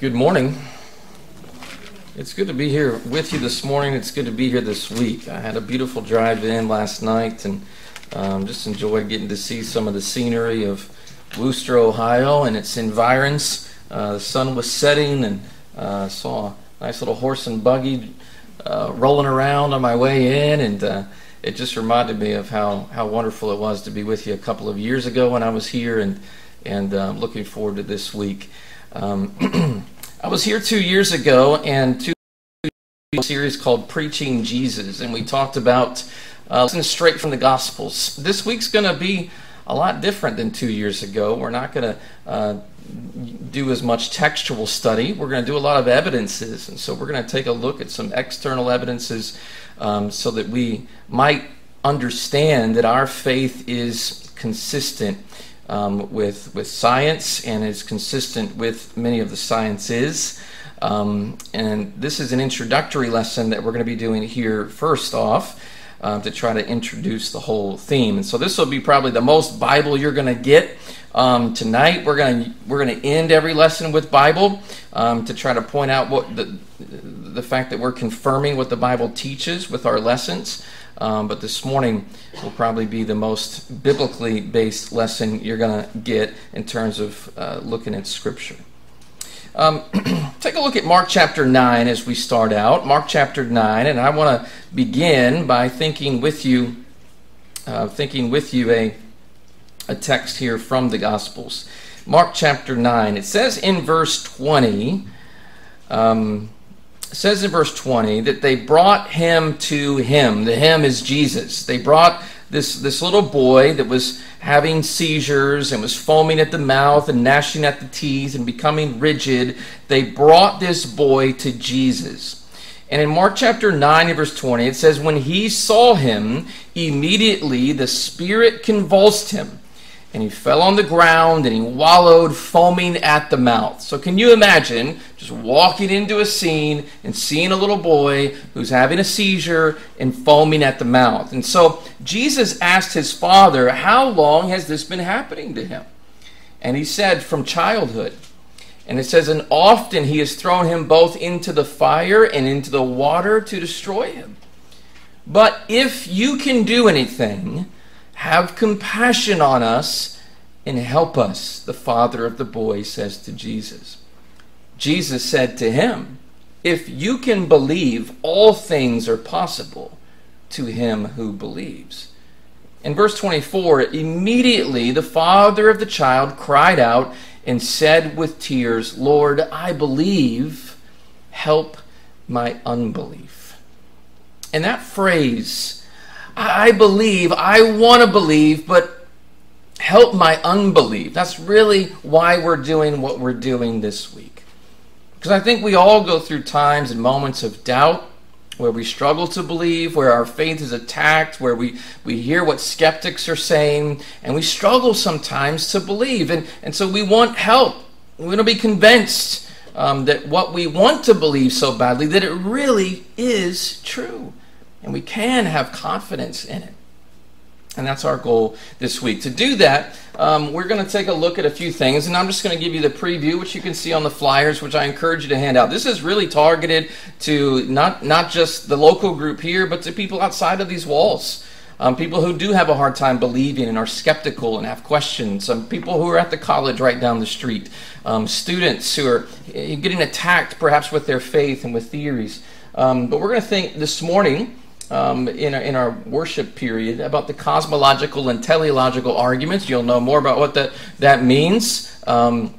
Good morning. It's good to be here with you this morning. It's good to be here this week. I had a beautiful drive in last night and um, just enjoyed getting to see some of the scenery of Wooster, Ohio, and its environs. Uh, the sun was setting, and uh, saw a nice little horse and buggy uh, rolling around on my way in, and uh, it just reminded me of how, how wonderful it was to be with you a couple of years ago when I was here, and and um, looking forward to this week. Um, I was here two years ago and two series called Preaching Jesus, and we talked about uh, listening straight from the Gospels. This week's going to be a lot different than two years ago. We're not going to uh, do as much textual study. We're going to do a lot of evidences, and so we're going to take a look at some external evidences um, so that we might understand that our faith is consistent um, with with science and is consistent with many of the sciences. Um, and this is an introductory lesson that we're going to be doing here first off uh, to try to introduce the whole theme. And so this will be probably the most Bible you're going to get um, tonight. We're going to we're going to end every lesson with Bible um, to try to point out what the the fact that we're confirming what the Bible teaches with our lessons. Um, but this morning will probably be the most biblically based lesson you're going to get in terms of uh, looking at Scripture. Um, take a look at Mark chapter 9 as we start out. Mark chapter 9, and I want to begin by thinking with you, uh, thinking with you a, a text here from the Gospels. Mark chapter 9. It says in verse 20, um, says in verse 20 that they brought him to him. The him is Jesus. They brought this, this little boy that was having seizures and was foaming at the mouth and gnashing at the teeth and becoming rigid. They brought this boy to Jesus. And in Mark chapter 9 and verse 20, it says, When he saw him, immediately the Spirit convulsed him and he fell on the ground and he wallowed foaming at the mouth. So can you imagine just walking into a scene and seeing a little boy who's having a seizure and foaming at the mouth? And so Jesus asked his father, How long has this been happening to him? And he said, From childhood. And it says, And often he has thrown him both into the fire and into the water to destroy him. But if you can do anything, have compassion on us and help us, the father of the boy says to Jesus. Jesus said to him, If you can believe, all things are possible to him who believes. In verse 24, immediately the father of the child cried out and said with tears, Lord, I believe, help my unbelief. And that phrase, I believe, I want to believe, but help my unbelief. That's really why we're doing what we're doing this week. Because I think we all go through times and moments of doubt where we struggle to believe, where our faith is attacked, where we, we hear what skeptics are saying, and we struggle sometimes to believe. And, and so we want help. We want to be convinced um, that what we want to believe so badly, that it really is true and we can have confidence in it. And that's our goal this week. To do that, um, we're going to take a look at a few things, and I'm just going to give you the preview, which you can see on the flyers, which I encourage you to hand out. This is really targeted to not, not just the local group here, but to people outside of these walls. Um, people who do have a hard time believing and are skeptical and have questions, um, people who are at the college right down the street, um, students who are eh, getting attacked perhaps with their faith and with theories. Um, but we're going to think this morning um, in, our, in our worship period about the cosmological and teleological arguments. You'll know more about what that, that means um,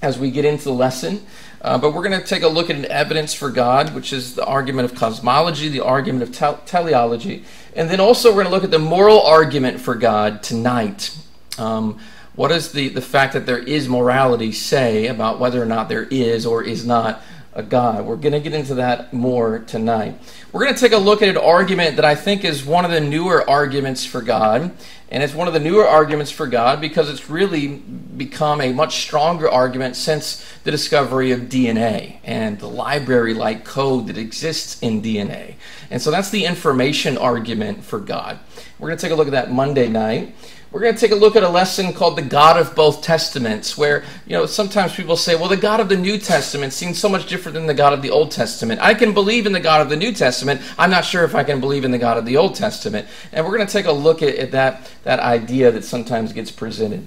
as we get into the lesson. Uh, but we're going to take a look at an evidence for God, which is the argument of cosmology, the argument of tel- teleology. And then also we're going to look at the moral argument for God tonight. Um, what does the, the fact that there is morality say about whether or not there is or is not a God? We're going to get into that more tonight. We're going to take a look at an argument that I think is one of the newer arguments for God. And it's one of the newer arguments for God because it's really become a much stronger argument since the discovery of DNA and the library like code that exists in DNA. And so that's the information argument for God. We're going to take a look at that Monday night. We're going to take a look at a lesson called the God of both Testaments, where, you know, sometimes people say, well, the God of the New Testament seems so much different than the God of the Old Testament. I can believe in the God of the New Testament. I'm not sure if I can believe in the God of the Old Testament. And we're going to take a look at, at that, that idea that sometimes gets presented.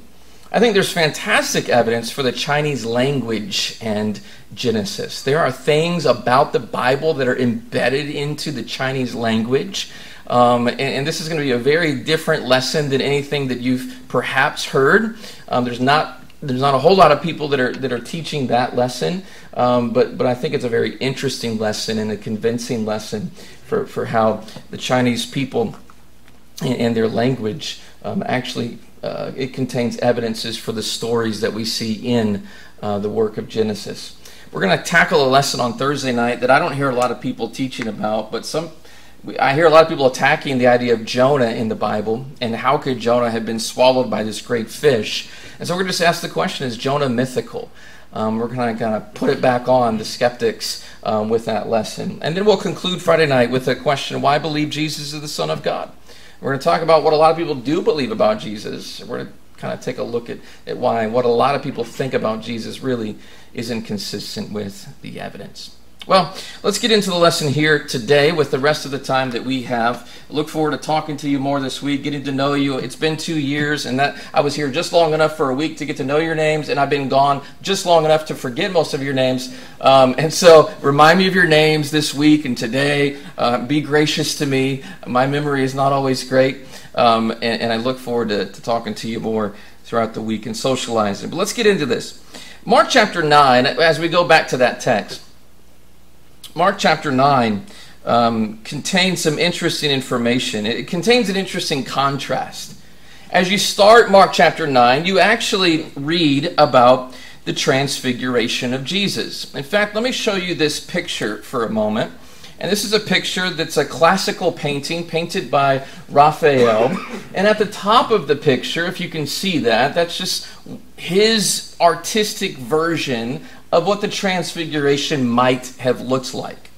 I think there's fantastic evidence for the Chinese language and Genesis. There are things about the Bible that are embedded into the Chinese language um, and, and, this is going to be a very different lesson than anything that you've perhaps heard. Um, there's not there's not a whole lot of people that are that are teaching that lesson, um, but but I think it's a very interesting lesson and a convincing lesson for, for how the Chinese people and, and their language um, actually uh, it contains evidences for the stories that we see in uh, the work of Genesis. We're going to tackle a lesson on Thursday night that I don't hear a lot of people teaching about, but some I hear a lot of people attacking the idea of Jonah in the Bible and how could Jonah have been swallowed by this great fish. And so we're going to just ask the question is Jonah mythical? Um, we're going to kind of put it back on the skeptics um, with that lesson. And then we'll conclude Friday night with a question why believe Jesus is the Son of God? We're going to talk about what a lot of people do believe about Jesus. We're going to kind of take a look at, at why what a lot of people think about Jesus really is inconsistent with the evidence. Well, let's get into the lesson here today with the rest of the time that we have. I look forward to talking to you more this week, getting to know you. It's been two years, and that I was here just long enough for a week to get to know your names, and I've been gone just long enough to forget most of your names. Um, and so, remind me of your names this week and today. Uh, be gracious to me. My memory is not always great, um, and, and, I look forward to, to talking to you more throughout the week and socializing. But let's get into this. Mark chapter 9, as we go back to that text. Mark chapter 9 um, contains some interesting information. It contains an interesting contrast. As you start Mark chapter 9, you actually read about the transfiguration of Jesus. In fact, let me show you this picture for a moment. And this is a picture that's a classical painting painted by Raphael. And at the top of the picture, if you can see that, that's just his artistic version of what the transfiguration might have looked like.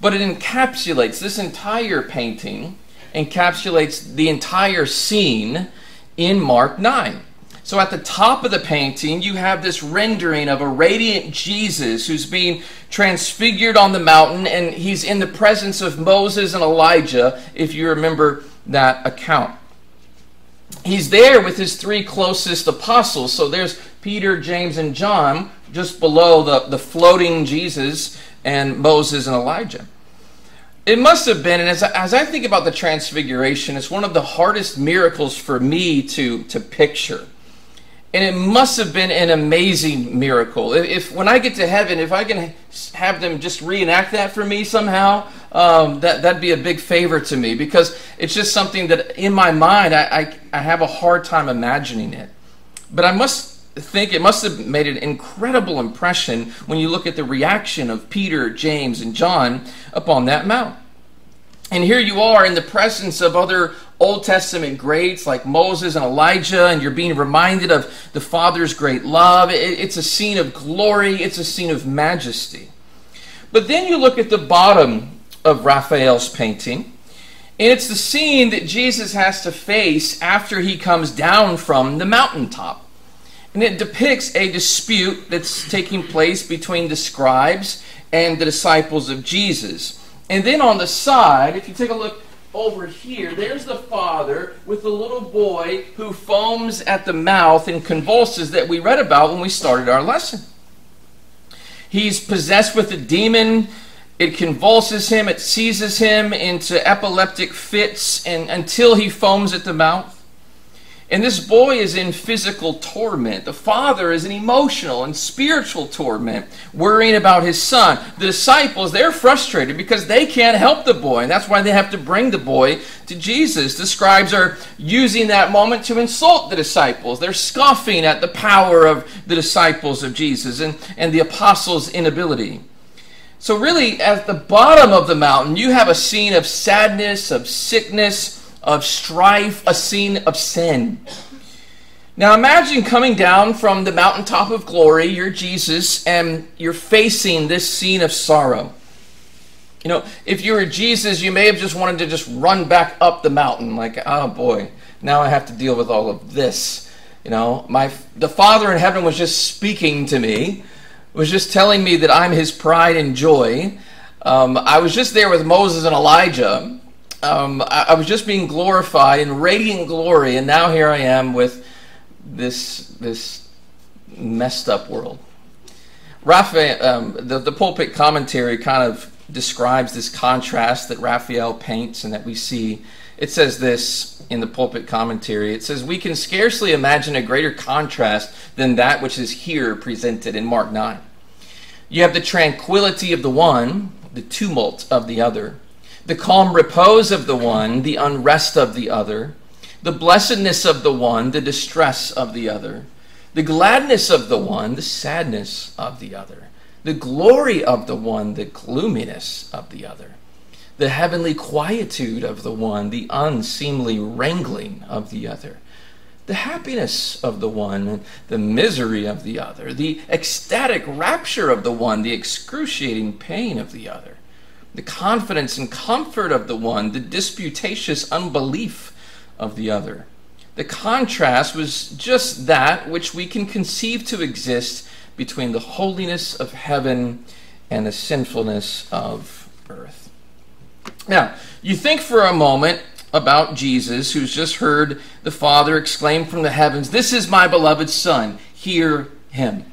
But it encapsulates this entire painting, encapsulates the entire scene in Mark 9. So at the top of the painting, you have this rendering of a radiant Jesus who's being transfigured on the mountain, and he's in the presence of Moses and Elijah, if you remember that account. He's there with his three closest apostles. So there's Peter, James, and John, just below the, the floating Jesus and Moses and Elijah. It must have been, and as, as I think about the transfiguration, it's one of the hardest miracles for me to, to picture. And it must have been an amazing miracle. If, when I get to heaven, if I can have them just reenact that for me somehow, um, that that'd be a big favor to me because it's just something that in my mind I, I, I have a hard time imagining it. But I must think it must have made an incredible impression when you look at the reaction of Peter, James, and John upon that mount. And here you are in the presence of other Old Testament greats like Moses and Elijah, and you're being reminded of the Father's great love. It's a scene of glory, it's a scene of majesty. But then you look at the bottom of Raphael's painting, and it's the scene that Jesus has to face after he comes down from the mountaintop. And it depicts a dispute that's taking place between the scribes and the disciples of Jesus. And then on the side, if you take a look over here, there's the father with the little boy who foams at the mouth and convulses that we read about when we started our lesson. He's possessed with a demon. It convulses him, it seizes him into epileptic fits and until he foams at the mouth. And this boy is in physical torment. The father is in emotional and spiritual torment, worrying about his son. The disciples, they're frustrated because they can't help the boy, and that's why they have to bring the boy to Jesus. The scribes are using that moment to insult the disciples. They're scoffing at the power of the disciples of Jesus and, and the apostles' inability. So, really, at the bottom of the mountain, you have a scene of sadness, of sickness, of strife, a scene of sin. Now imagine coming down from the mountaintop of glory, you're Jesus, and you're facing this scene of sorrow. You know, if you were Jesus, you may have just wanted to just run back up the mountain, like, oh boy, now I have to deal with all of this. You know, my the Father in heaven was just speaking to me, was just telling me that I'm His pride and joy. Um, I was just there with Moses and Elijah. Um, I, I was just being glorified in radiant glory, and now here I am with this this messed up world. Raphael, um, the, the pulpit commentary kind of describes this contrast that Raphael paints and that we see. It says this in the pulpit commentary. It says, We can scarcely imagine a greater contrast than that which is here presented in Mark 9. You have the tranquility of the one, the tumult of the other, the calm repose of the one, the unrest of the other, the blessedness of the one, the distress of the other, the gladness of the one, the sadness of the other, the glory of the one, the gloominess of the other the heavenly quietude of the one, the unseemly wrangling of the other, the happiness of the one, the misery of the other, the ecstatic rapture of the one, the excruciating pain of the other, the confidence and comfort of the one, the disputatious unbelief of the other. The contrast was just that which we can conceive to exist between the holiness of heaven and the sinfulness of earth. Now, you think for a moment about Jesus, who's just heard the Father exclaim from the heavens, This is my beloved Son, hear him.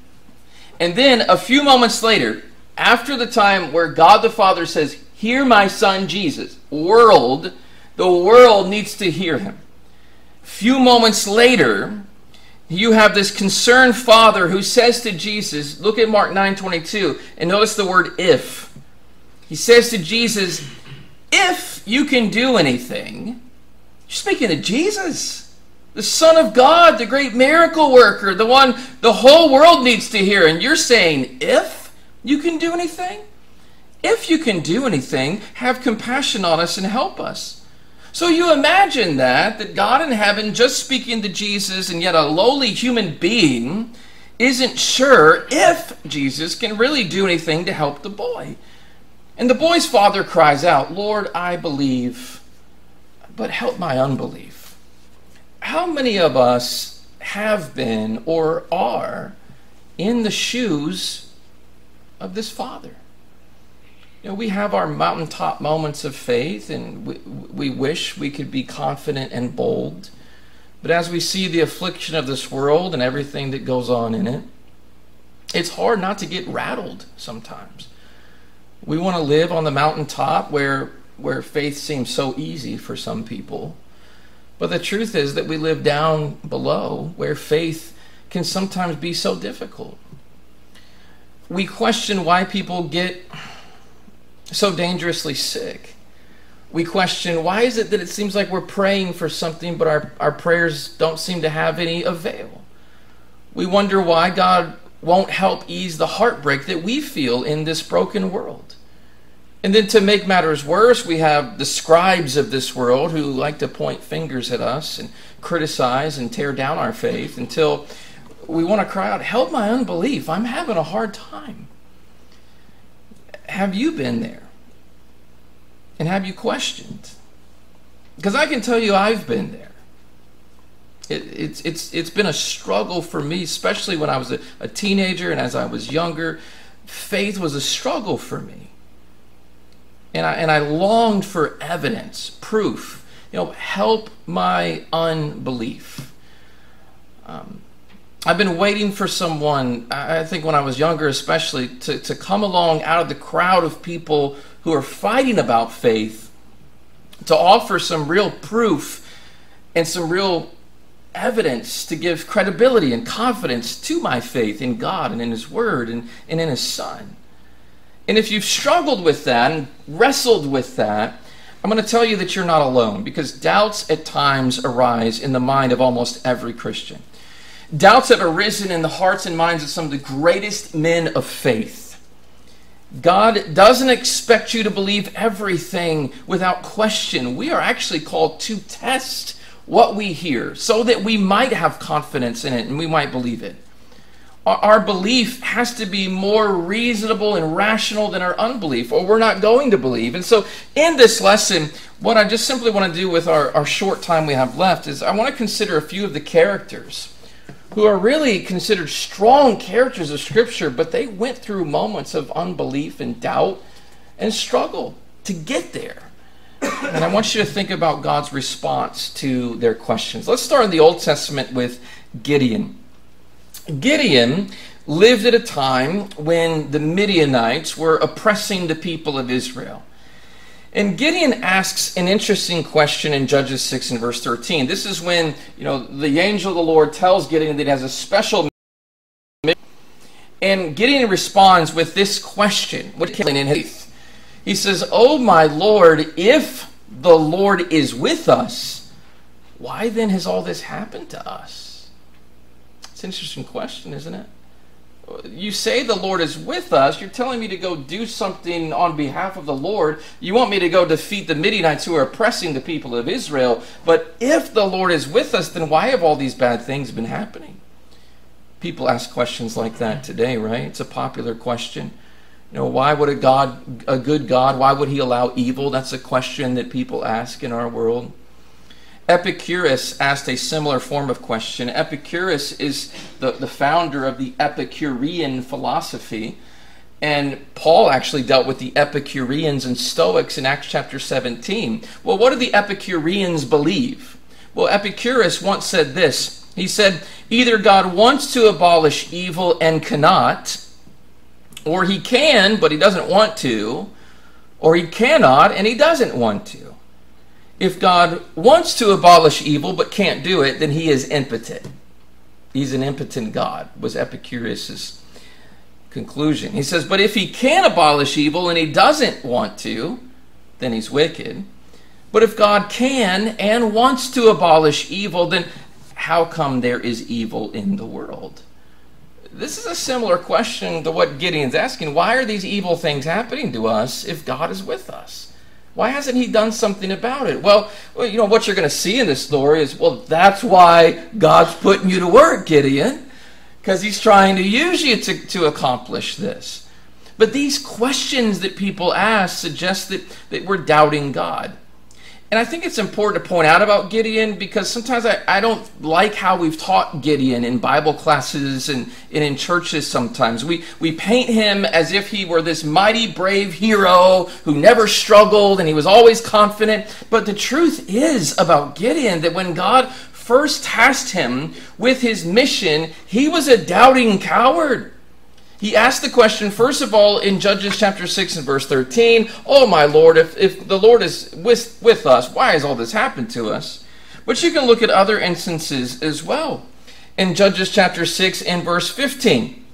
And then a few moments later, after the time where God the Father says, Hear my Son Jesus, world, the world needs to hear him. Few moments later, you have this concerned father who says to Jesus, look at Mark 9:22 and notice the word if. He says to Jesus, if you can do anything, you're speaking to Jesus, the Son of God, the great miracle worker, the one the whole world needs to hear. And you're saying, if you can do anything? If you can do anything, have compassion on us and help us. So you imagine that, that God in heaven just speaking to Jesus and yet a lowly human being isn't sure if Jesus can really do anything to help the boy. And the boy's father cries out, Lord, I believe, but help my unbelief. How many of us have been or are in the shoes of this father? You know, we have our mountaintop moments of faith and we, we wish we could be confident and bold. But as we see the affliction of this world and everything that goes on in it, it's hard not to get rattled sometimes. We want to live on the mountaintop where where faith seems so easy for some people. But the truth is that we live down below where faith can sometimes be so difficult. We question why people get so dangerously sick. We question why is it that it seems like we're praying for something, but our, our prayers don't seem to have any avail. We wonder why God won't help ease the heartbreak that we feel in this broken world. And then to make matters worse, we have the scribes of this world who like to point fingers at us and criticize and tear down our faith until we want to cry out, Help my unbelief. I'm having a hard time. Have you been there? And have you questioned? Because I can tell you I've been there. It, it's, it's, it's been a struggle for me, especially when I was a, a teenager and as I was younger. Faith was a struggle for me. And I, and I longed for evidence, proof. You know, help my unbelief. Um, I've been waiting for someone, I think when I was younger especially, to, to come along out of the crowd of people who are fighting about faith to offer some real proof and some real evidence to give credibility and confidence to my faith in God and in His Word and, and in His Son. And if you've struggled with that and wrestled with that, I'm going to tell you that you're not alone because doubts at times arise in the mind of almost every Christian. Doubts have arisen in the hearts and minds of some of the greatest men of faith. God doesn't expect you to believe everything without question. We are actually called to test what we hear so that we might have confidence in it and we might believe it. our belief has to be more reasonable and rational than our unbelief, or we're not going to believe. And so, in this lesson, what I just simply want to do with our, our short time we have left is I want to consider a few of the characters who are really considered strong characters of Scripture, but they went through moments of unbelief and doubt and struggle to get there. And I want you to think about God's response to their questions. Let's start in the Old Testament with Gideon. Gideon lived at a time when the Midianites were oppressing the people of Israel. And Gideon asks an interesting question in Judges 6 and verse 13. This is when, you know, the angel of the Lord tells Gideon that he has a special mission. and Gideon responds with this question, what killing in his He says, "Oh my Lord, if the Lord is with us, why then has all this happened to us?" It's an interesting question, isn't it? You say the Lord is with us. You're telling me to go do something on behalf of the Lord. You want me to go defeat the Midianites who are oppressing the people of Israel. But if the Lord is with us, then why have all these bad things been happening? People ask questions like that today, right? It's a popular question. You know, why would a God, a good God, why would he allow evil? That's a question that people ask in our world. Epicurus asked a similar form of question. Epicurus is the, the founder of the Epicurean philosophy. And Paul actually dealt with the Epicureans and Stoics in Acts chapter 17. Well, what do the Epicureans believe? Well, Epicurus once said this. He said, either God wants to abolish evil and cannot, or he can, but he doesn't want to, or he cannot and he doesn't want to if God wants to abolish evil but can't do it, then he is impotent. He's an impotent God, was Epicurus's conclusion. He says, but if he can abolish evil and he doesn't want to, then he's wicked. But if God can and wants to abolish evil, then how come there is evil in the world? This is a similar question to what Gideon's asking. Why are these evil things happening to us if God is with us? Why hasn't he done something about it? Well, you know, what you're going to see in this story is, well, that's why God's putting you to work, Gideon, because he's trying to use you to, to accomplish this. But these questions that people ask suggest that, that we're doubting God. And I think it's important to point out about Gideon because sometimes I, I don't like how we've taught Gideon in Bible classes and, and in churches sometimes. We, we paint him as if he were this mighty, brave hero who never struggled and he was always confident. But the truth is about Gideon that when God first tasked him with his mission, he was a doubting coward. He asked the question, first of all, in Judges chapter 6 and verse 13, Oh, my Lord, if, if the Lord is with, with us, why has all this happened to us? But you can look at other instances as well. In Judges chapter 6 and verse 15,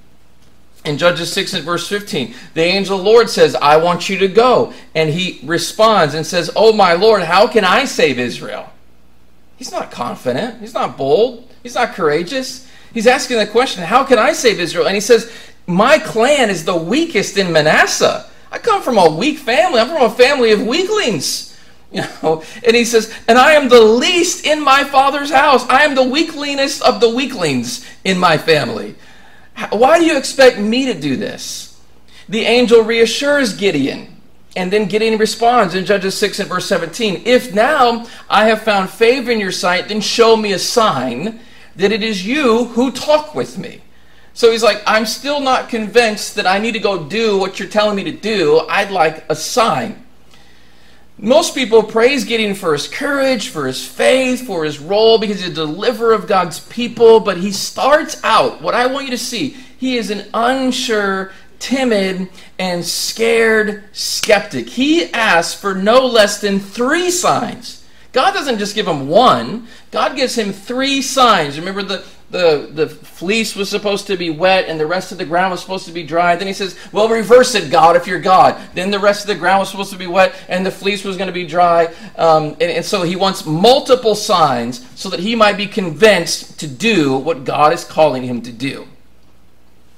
in Judges 6 and verse 15, the angel of the Lord says, I want you to go. And he responds and says, Oh, my Lord, how can I save Israel? He's not confident. He's not bold. He's not courageous. He's asking the question, How can I save Israel? And he says, my clan is the weakest in Manasseh. I come from a weak family. I'm from a family of weaklings. You know, and he says, and I am the least in my father's house. I am the weaklingest of the weaklings in my family. Why do you expect me to do this? The angel reassures Gideon. And then Gideon responds in Judges 6 and verse 17 If now I have found favor in your sight, then show me a sign that it is you who talk with me. So he's like, I'm still not convinced that I need to go do what you're telling me to do. I'd like a sign. Most people praise Gideon for his courage, for his faith, for his role, because he's a deliverer of God's people. But he starts out, what I want you to see, he is an unsure, timid, and scared skeptic. He asks for no less than three signs. God doesn't just give him one, God gives him three signs. Remember the the, the fleece was supposed to be wet and the rest of the ground was supposed to be dry. Then he says, Well, reverse it, God, if you're God. Then the rest of the ground was supposed to be wet and the fleece was going to be dry. Um, and, and so he wants multiple signs so that he might be convinced to do what God is calling him to do.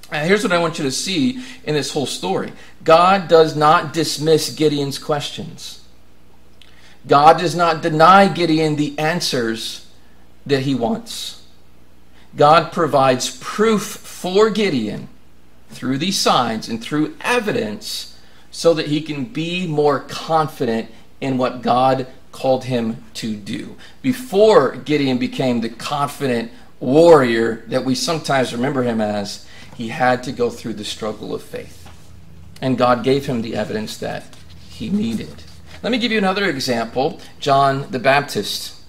Now, here's what I want you to see in this whole story God does not dismiss Gideon's questions, God does not deny Gideon the answers that he wants. God provides proof for Gideon through these signs and through evidence so that he can be more confident in what God called him to do. Before Gideon became the confident warrior that we sometimes remember him as, he had to go through the struggle of faith. And God gave him the evidence that he needed. Let me give you another example John the Baptist.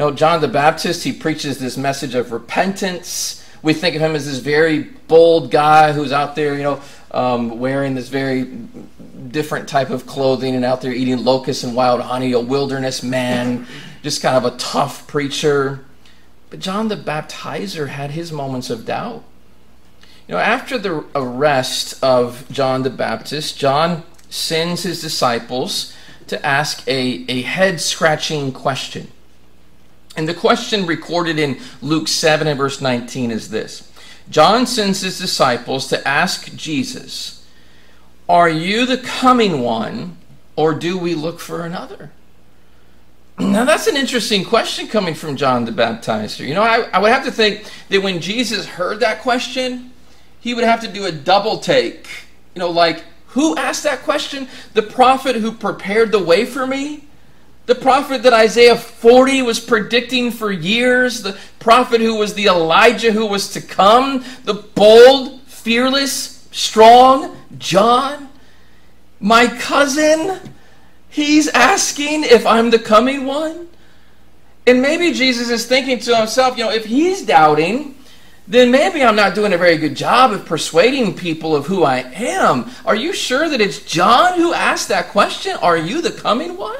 Know, John the Baptist, he preaches this message of repentance. We think of him as this very bold guy who's out there, you know, um, wearing this very different type of clothing and out there eating locusts and wild honey, a wilderness man, just kind of a tough preacher. But John the Baptizer had his moments of doubt. You know, after the arrest of John the Baptist, John sends his disciples to ask a, a head scratching question. And the question recorded in Luke 7 and verse 19 is this John sends his disciples to ask Jesus, Are you the coming one, or do we look for another? Now, that's an interesting question coming from John the Baptizer. You know, I, I would have to think that when Jesus heard that question, he would have to do a double take. You know, like, who asked that question? The prophet who prepared the way for me? The prophet that Isaiah 40 was predicting for years? The prophet who was the Elijah who was to come? The bold, fearless, strong John? My cousin? He's asking if I'm the coming one? And maybe Jesus is thinking to himself, you know, if he's doubting, then maybe I'm not doing a very good job of persuading people of who I am. Are you sure that it's John who asked that question? Are you the coming one?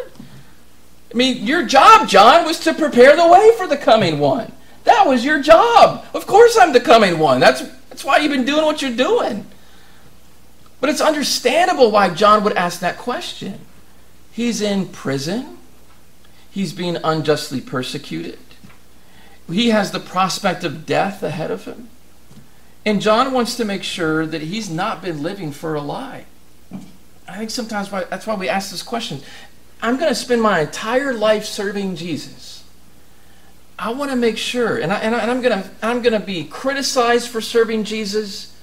I mean, your job, John, was to prepare the way for the coming one. That was your job. Of course I'm the coming one. That's, that's why you've been doing what you're doing. But it's understandable why John would ask that question. He's in prison. He's being unjustly persecuted. He has the prospect of death ahead of him. And John wants to make sure that he's not been living for a lie. I think sometimes that's why we ask this question. I'm going to spend my entire life serving Jesus. I want to make sure, and, I, am going to I'm going to be criticized for serving Jesus.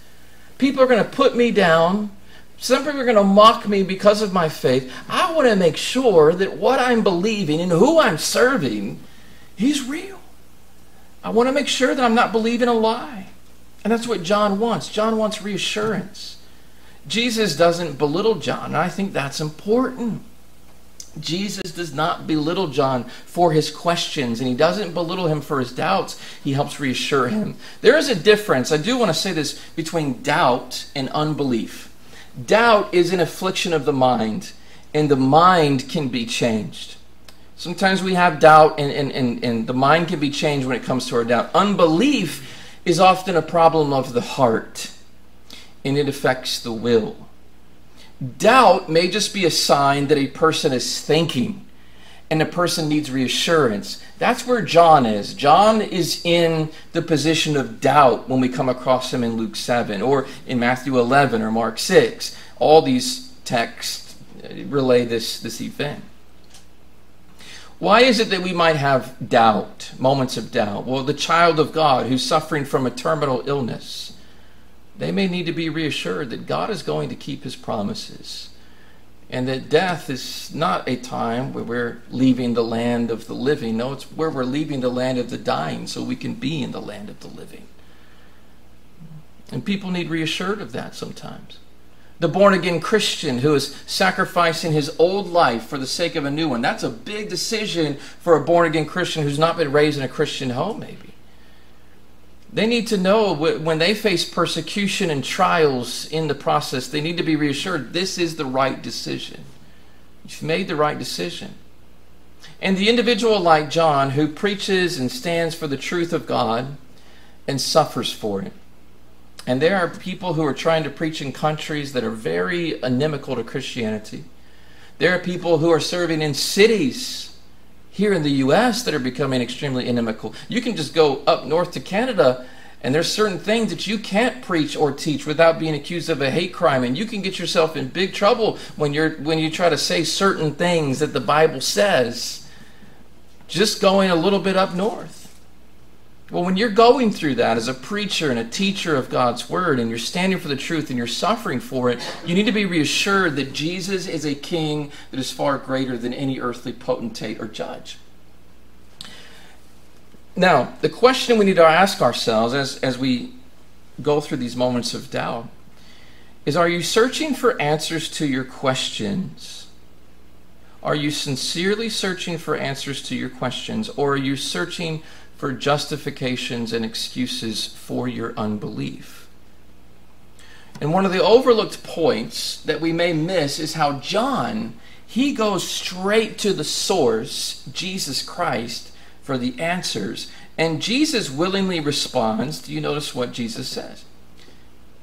People are going to put me down. Some people are going to mock me because of my faith. I want to make sure that what I'm believing and who I'm serving, He's real. I want to make sure that I'm not believing a lie. And that's what John wants. John wants reassurance. Jesus doesn't belittle John, and I think that's important. Jesus does not belittle John for his questions, and he doesn't belittle him for his doubts. He helps reassure him. There is a difference, I do want to say this, between doubt and unbelief. Doubt is an affliction of the mind, and the mind can be changed. Sometimes we have doubt, and, and, and, and the mind can be changed when it comes to our doubt. Unbelief is often a problem of the heart, and it affects the will. Doubt may just be a sign that a person is thinking and a person needs reassurance. That's where John is. John is in the position of doubt when we come across him in Luke 7 or in Matthew 11 or Mark 6. All these texts relay this, this event. Why is it that we might have doubt, moments of doubt? Well, the child of God who's suffering from a terminal illness, they may need to be reassured that God is going to keep his promises and that death is not a time where we're leaving the land of the living. No, it's where we're leaving the land of the dying so we can be in the land of the living. And people need reassured of that sometimes the born again Christian who is sacrificing his old life for the sake of a new one. That's a big decision for a born again Christian who's not been raised in a Christian home, maybe. They need to know when they face persecution and trials in the process, they need to be reassured this is the right decision. You've made the right decision. And the individual like John who preaches and stands for the truth of God and suffers for it and there are people who are trying to preach in countries that are very inimical to Christianity. There are people who are serving in cities here in the U.S. that are becoming extremely inimical. You can just go up north to Canada, and there's certain things that you can't preach or teach without being accused of a hate crime, and you can get yourself in big trouble when you're when you try to say certain things that the Bible says. Just going a little bit up north. Well, when you're going through that as a preacher and a teacher of God's word, and you're standing for the truth and you're suffering for it, you need to be reassured that Jesus is a king that is far greater than any earthly potentate or judge. Now, the question we need to ask ourselves as, as we go through these moments of doubt is Are you searching for answers to your questions? Are you sincerely searching for answers to your questions, or are you searching for justifications and excuses for your unbelief. And one of the overlooked points that we may miss is how John, he goes straight to the source, Jesus Christ, for the answers. And Jesus willingly responds. Do you notice what Jesus says?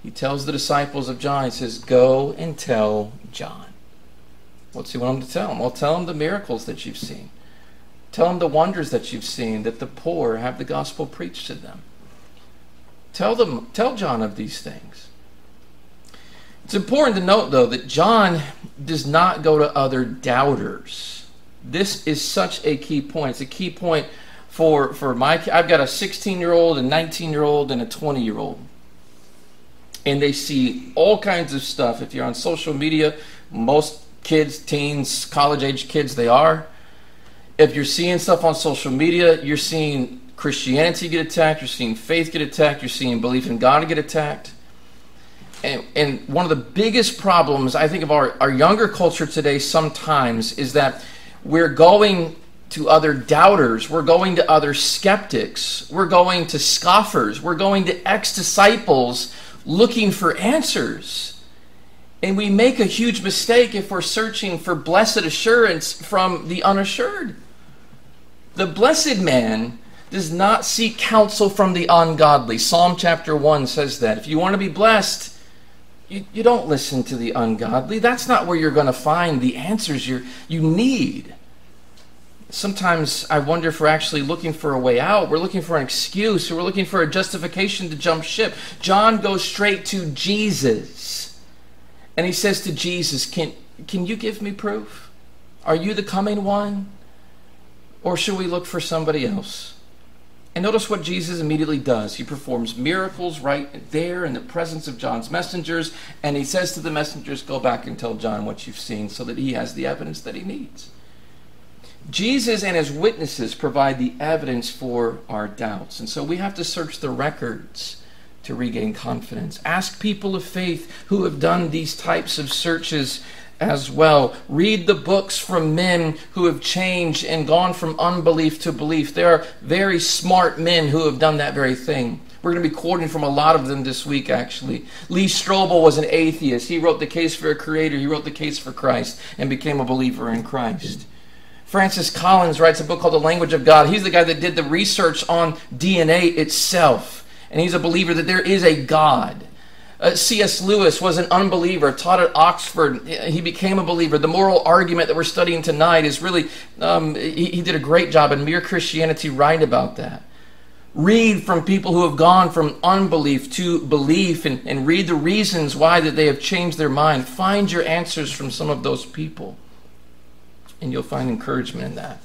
He tells the disciples of John, he says, Go and tell John. What's he want them to tell him? Well, tell him the miracles that you've seen. Tell them the wonders that you've seen, that the poor have the gospel preached to them. Tell them, tell John of these things. It's important to note, though, that John does not go to other doubters. This is such a key point. It's a key point for, for my I've got a 16 year old, a 19 year old, and a 20 year old. And they see all kinds of stuff. If you're on social media, most kids, teens, college age kids, they are if you're seeing stuff on social media, you're seeing Christianity get attacked, you're seeing faith get attacked, you're seeing belief in God get attacked. And, and one of the biggest problems, I think, of our, our younger culture today sometimes is that we're going to other doubters, we're going to other skeptics, we're going to scoffers, we're going to ex disciples looking for answers. And we make a huge mistake if we're searching for blessed assurance from the unassured. The blessed man does not seek counsel from the ungodly. Psalm chapter 1 says that. If you want to be blessed, you, you don't listen to the ungodly. That's not where you're going to find the answers you you need. Sometimes I wonder if we're actually looking for a way out. We're looking for an excuse, or we're looking for a justification to jump ship. John goes straight to Jesus. And he says to Jesus, Can, can you give me proof? Are you the coming one? Or should we look for somebody else? And notice what Jesus immediately does. He performs miracles right there in the presence of John's messengers, and he says to the messengers, Go back and tell John what you've seen so that he has the evidence that he needs. Jesus and his witnesses provide the evidence for our doubts. And so we have to search the records to regain confidence. Ask people of faith who have done these types of searches as well. Read the books from men who have changed and gone from unbelief to belief. There are very smart men who have done that very thing. We're going to be quoting from a lot of them this week, actually. Lee Strobel was an atheist. He wrote The Case for a Creator, he wrote The Case for Christ, and became a believer in Christ. Francis Collins writes a book called The Language of God. He's the guy that did the research on DNA itself, and he's a believer that there is a God. Uh, C.S. Lewis was an unbeliever, taught at Oxford. He became a believer. The moral argument that we're studying tonight is really, um, he, he did a great job in Mere Christianity write about that. Read from people who have gone from unbelief to belief and, and read the reasons why that they have changed their mind. Find your answers from some of those people, and you'll find encouragement in that.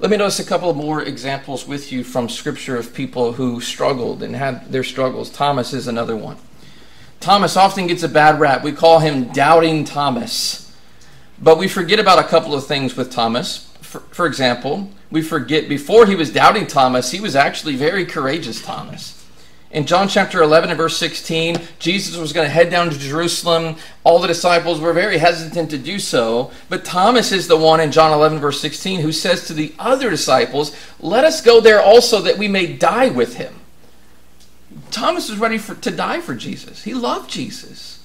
Let me notice a couple more examples with you from Scripture of people who struggled and had their struggles. Thomas is another one. Thomas often gets a bad rap. We call him Doubting Thomas. But we forget about a couple of things with Thomas. For, for, example, we forget before he was doubting Thomas, he was actually very courageous Thomas. In John chapter 11 and verse 16, Jesus was going to head down to Jerusalem. All the disciples were very hesitant to do so. But Thomas is the one in John 11 verse 16 who says to the other disciples, Let us go there also that we may die with him. Thomas was ready for, to die for Jesus. He loved Jesus.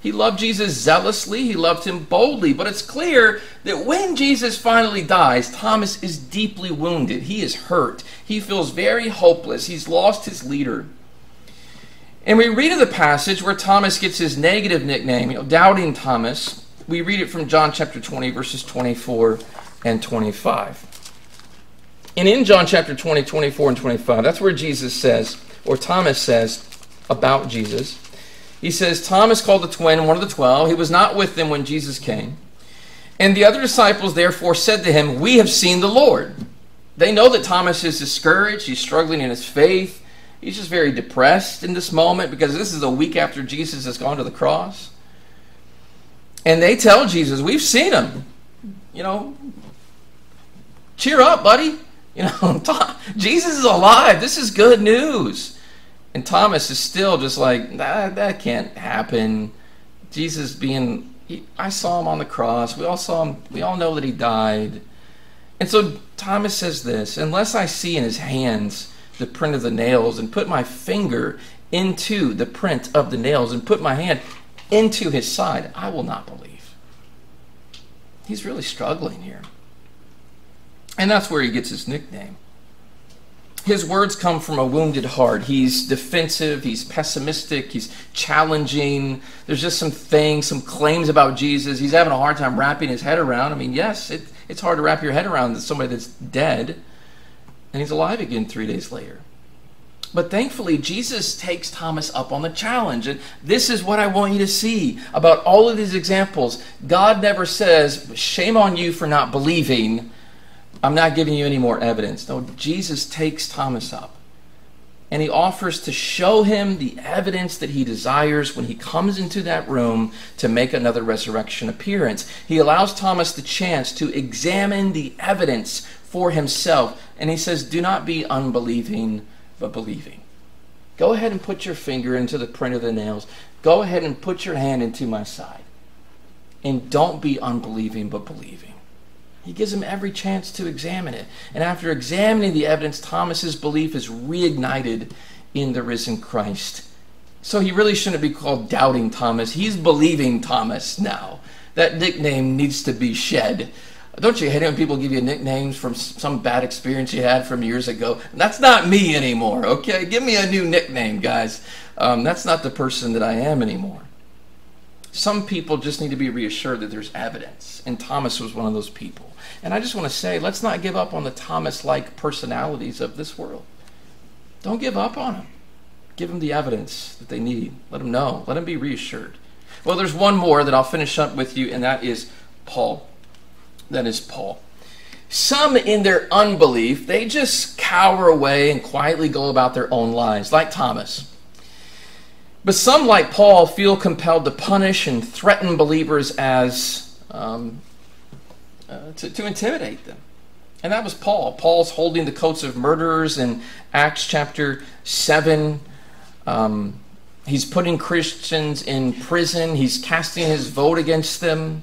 He loved Jesus zealously, he loved him boldly, but it's clear that when Jesus finally dies, Thomas is deeply wounded. He is hurt. He feels very hopeless. He's lost his leader. And we read of the passage where Thomas gets his negative nickname, you know, doubting Thomas. We read it from John chapter 20, verses 24 and 25. And in John chapter 20, 24 and 25, that's where Jesus says, or Thomas says about Jesus. He says, Thomas called the twin, one of the twelve. He was not with them when Jesus came. And the other disciples therefore said to him, We have seen the Lord. They know that Thomas is discouraged, he's struggling in his faith. He's just very depressed in this moment because this is a week after Jesus has gone to the cross. And they tell Jesus, We've seen him. You know, cheer up, buddy. You know, Jesus is alive. This is good news. And Thomas is still just like, that, that can't happen. Jesus being, he, I saw him on the cross. We all saw him. We all know that he died. And so Thomas says this Unless I see in his hands the print of the nails and put my finger into the print of the nails and put my hand into his side, I will not believe. He's really struggling here. And that's where he gets his nickname. His words come from a wounded heart. He's defensive, he's pessimistic, he's challenging. There's just some things, some claims about Jesus. He's having a hard time wrapping his head around. I mean, yes, it, it's hard to wrap your head around somebody that's dead and he's alive again three days later. But thankfully, Jesus takes Thomas up on the challenge. And this is what I want you to see about all of these examples. God never says, Shame on you for not believing. I'm not giving you any more evidence. No, Jesus takes Thomas up and he offers to show him the evidence that he desires when he comes into that room to make another resurrection appearance. He allows Thomas the chance to examine the evidence for himself. And he says, Do not be unbelieving, but believing. Go ahead and put your finger into the print of the nails. Go ahead and put your hand into my side. And don't be unbelieving, but believing. He gives him every chance to examine it. And after examining the evidence, Thomas's belief is reignited in the risen Christ. So he really shouldn't be called Doubting Thomas. He's Believing Thomas now. That nickname needs to be shed. Don't you hate it when people give you nicknames from some bad experience you had from years ago? That's not me anymore, okay? Give me a new nickname, guys. Um, that's not the person that I am anymore. Some people just need to be reassured that there's evidence, and Thomas was one of those people. And I just want to say, let's not give up on the Thomas like personalities of this world. Don't give up on them. Give them the evidence that they need. Let them know. Let them be reassured. Well, there's one more that I'll finish up with you, and that is Paul. That is Paul. Some, in their unbelief, they just cower away and quietly go about their own lives, like Thomas. But some, like Paul, feel compelled to punish and threaten believers as um, uh, to, to intimidate them. And that was Paul. Paul's holding the coats of murderers in Acts chapter 7. Um, he's putting Christians in prison. He's casting his vote against them,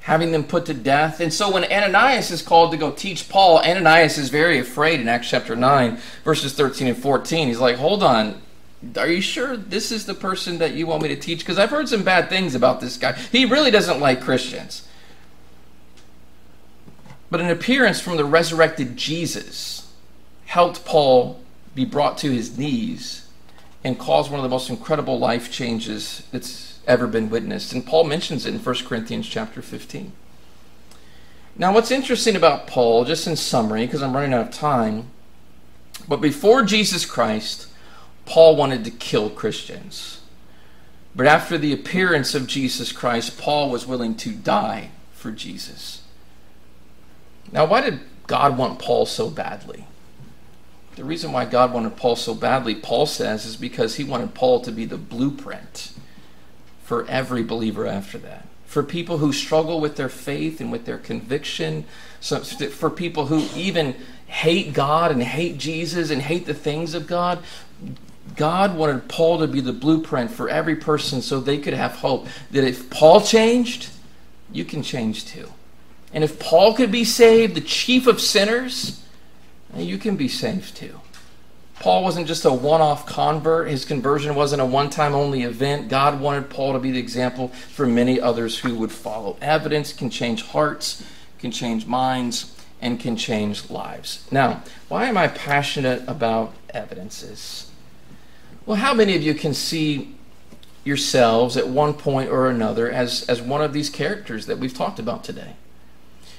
having them put to death. And so when Ananias is called to go teach Paul, Ananias is very afraid in Acts chapter 9, verses 13 and 14. He's like, hold on. Are you sure this is the person that you want me to teach? Because I've heard some bad things about this guy. He really doesn't like Christians. But an appearance from the resurrected Jesus helped Paul be brought to his knees and caused one of the most incredible life changes that's ever been witnessed. And Paul mentions it in 1 Corinthians chapter 15. Now, what's interesting about Paul, just in summary, because I'm running out of time, but before Jesus Christ, Paul wanted to kill Christians. But after the appearance of Jesus Christ, Paul was willing to die for Jesus. Now, why did God want Paul so badly? The reason why God wanted Paul so badly, Paul says, is because he wanted Paul to be the blueprint for every believer after that. For people who struggle with their faith and with their conviction, so for people who even hate God and hate Jesus and hate the things of God, God wanted Paul to be the blueprint for every person so they could have hope that if Paul changed, you can change too. And if Paul could be saved, the chief of sinners, you can be saved too. Paul wasn't just a one off convert. His conversion wasn't a one time only event. God wanted Paul to be the example for many others who would follow. Evidence can change hearts, can change minds, and can change lives. Now, why am I passionate about evidences? Well, how many of you can see yourselves at one point or another as, as one of these characters that we've talked about today?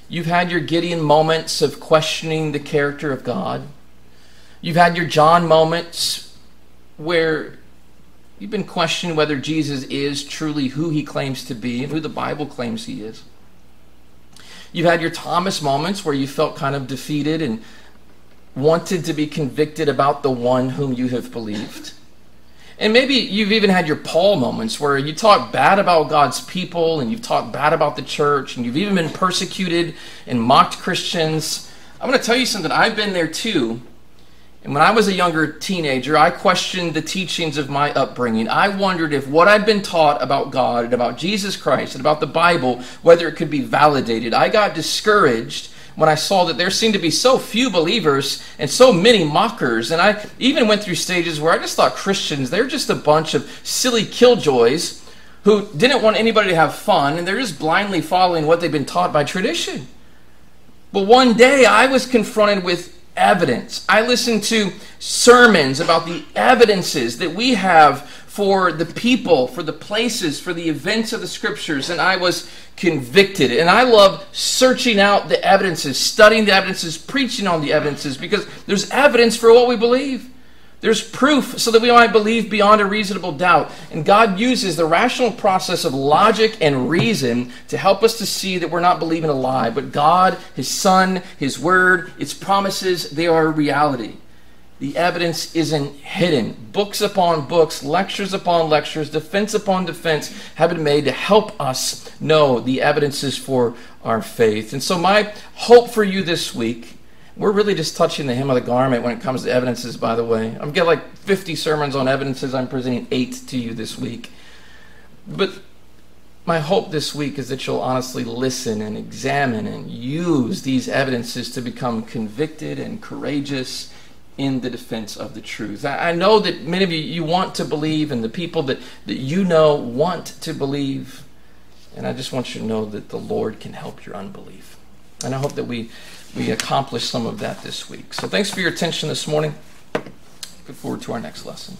You've had your Gideon moments of questioning the character of God. You've had your John moments where you've been questioning whether Jesus is truly who he claims to be and who the Bible claims he is. You've had your Thomas moments where you felt kind of defeated and wanted to be convicted about the one whom you have believed? And maybe you've even had your Paul moments where you talk bad about God's people and you've talked bad about the church and you've even been persecuted and mocked Christians. I'm going to tell you something. I've been there too. And when I was a younger teenager, I questioned the teachings of my upbringing. I wondered if what I'd been taught about God and about Jesus Christ and about the Bible, whether it could be validated. I got discouraged when I saw that there seemed to be so few believers and so many mockers. And I even went through stages where I just thought Christians, they're just a bunch of silly killjoys who didn't want anybody to have fun and they're just blindly following what they've been taught by tradition. But one day I was confronted with evidence. I listened to sermons about the evidences that we have for the people, for the places, for the events of the scriptures, and I was convicted. And I love searching out the evidences, studying the evidences, preaching on the evidences, because there's evidence for what we believe. There's proof so that we might believe beyond a reasonable doubt. And God uses the rational process of logic and reason to help us to see that we're not believing a lie, but God, His Son, His Word, its promises, they are a reality. The evidence isn't hidden. Books upon books, lectures upon lectures, defense upon defense have been made to help us know the evidences for our faith. And so, my hope for you this week we're really just touching the hem of the garment when it comes to evidences, by the way. I'm getting like 50 sermons on evidences. I'm presenting eight to you this week. But my hope this week is that you'll honestly listen and examine and use these evidences to become convicted and courageous in the defense of the truth. I, know that many of you, you want to believe, and the people that, that you know want to believe. And I just want you to know that the Lord can help your unbelief. And I hope that we we accomplished some of that this week. So thanks for your attention this morning. Look forward to our next lesson.